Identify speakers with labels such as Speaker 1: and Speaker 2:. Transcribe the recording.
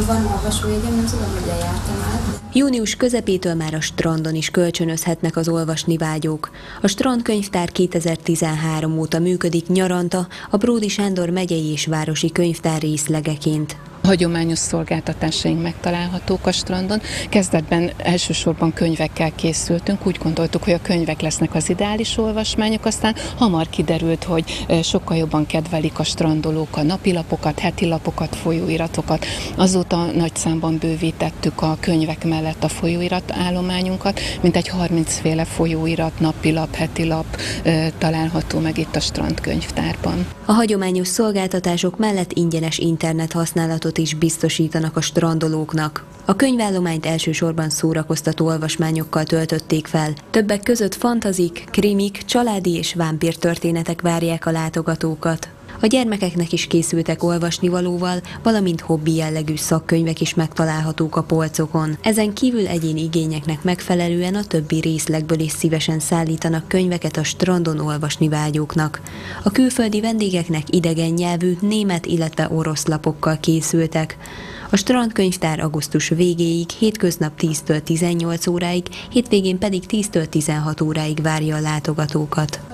Speaker 1: strand van, olvasójegyem, nem tudom, hogy lejártam át.
Speaker 2: Június közepétől már a strandon is kölcsönözhetnek az olvasni vágyók. A strandkönyvtár 2013 óta működik nyaranta a Bródi Sándor megyei és városi könyvtár részlegeként
Speaker 3: hagyományos szolgáltatásaink megtalálhatók a strandon. Kezdetben elsősorban könyvekkel készültünk, úgy gondoltuk, hogy a könyvek lesznek az ideális olvasmányok, aztán hamar kiderült, hogy sokkal jobban kedvelik a strandolók a napilapokat, hetilapokat, folyóiratokat. Azóta nagy számban bővítettük a könyvek mellett a folyóirat állományunkat, mint egy 30 féle folyóirat, napilap, hetilap található meg itt a strandkönyvtárban.
Speaker 2: A hagyományos szolgáltatások mellett ingyenes internet használatot is biztosítanak a strandolóknak. A könyvállományt elsősorban szórakoztató olvasmányokkal töltötték fel. Többek között fantazik, krimik, családi és vámpír történetek várják a látogatókat. A gyermekeknek is készültek olvasnivalóval, valamint hobbi jellegű szakkönyvek is megtalálhatók a polcokon. Ezen kívül egyéni igényeknek megfelelően a többi részlegből is szívesen szállítanak könyveket a strandon olvasni vágyóknak. A külföldi vendégeknek idegen nyelvű, német, illetve orosz lapokkal készültek. A strandkönyvtár augusztus végéig, hétköznap 10-től 18 óráig, hétvégén pedig 10-től 16 óráig várja a látogatókat.